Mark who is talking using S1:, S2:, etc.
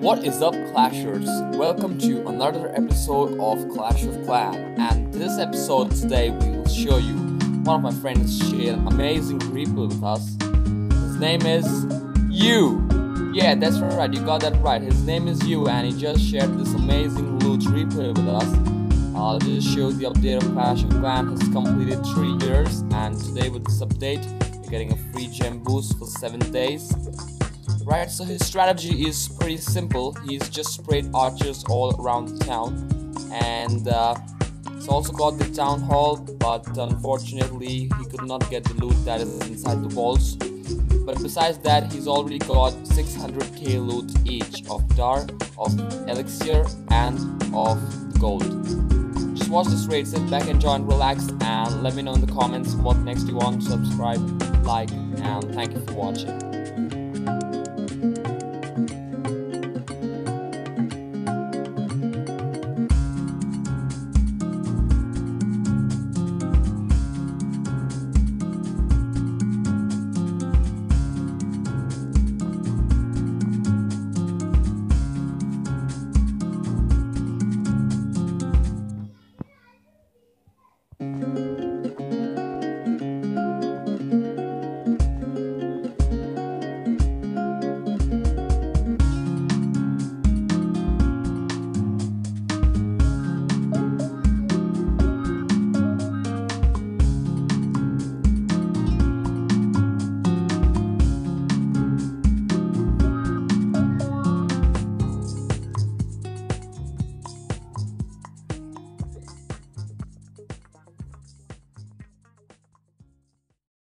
S1: What is up, Clashers? Welcome to another episode of Clash of Clans. And this episode today, we will show you one of my friends shared amazing replay with us. His name is You. Yeah, that's right. You got that right. His name is You, and he just shared this amazing loot replay with us. Uh, I'll just show the update of Clash of Clans has completed three years, and today with this update, you're getting a free gem boost for seven days right? So his strategy is pretty simple. He's just sprayed archers all around the town, and uh, he's also got the town hall, but unfortunately he could not get the loot that is inside the walls. But besides that, he's already got 600k loot each of dar, of elixir, and of gold. Just watch this raid, sit back, and relax, and let me know in the comments what next you want. Subscribe, like, and thank you for watching.